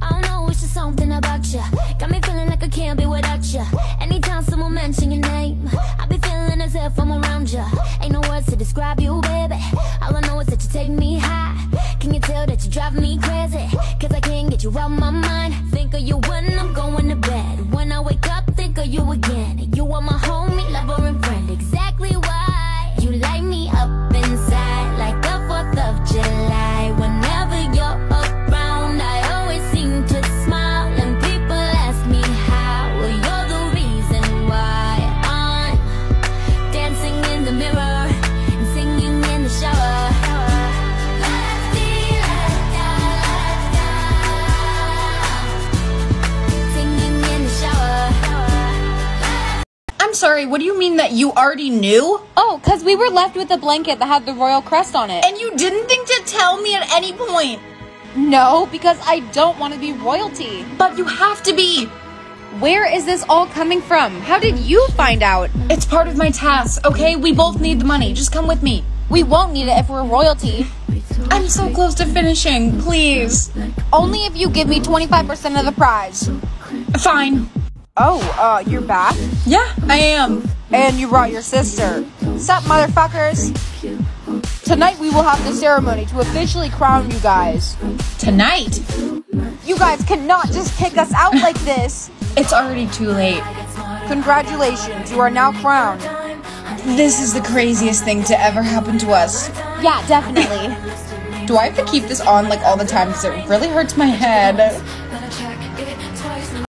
I know, it's just something about you. Got me feeling like I can't be without you. Anytime someone mention your name, I be feeling as if I'm around you. Ain't no words to describe you, baby. All I know is that you take me high. Can you tell that you drive me crazy? Cause I can't get you out my mind. Think of you when I'm going I'm sorry, what do you mean that you already knew? Oh, because we were left with a blanket that had the royal crest on it. And you didn't think to tell me at any point. no, because I don't want to be royalty. But you have to be. Where is this all coming from? How did you find out? It's part of my task, okay? We both need the money. Just come with me. We won't need it if we're royalty. I'm so close to finishing. Please. Only if you give me 25% of the prize. Fine. Oh, uh, you're back? Yeah, I am. And you brought your sister. Sup, motherfuckers? Tonight we will have the ceremony to officially crown you guys. Tonight. You guys cannot just kick us out like this. It's already too late. Congratulations, you are now crowned. This is the craziest thing to ever happen to us. Yeah, definitely. Do I have to keep this on like all the time because it really hurts my head?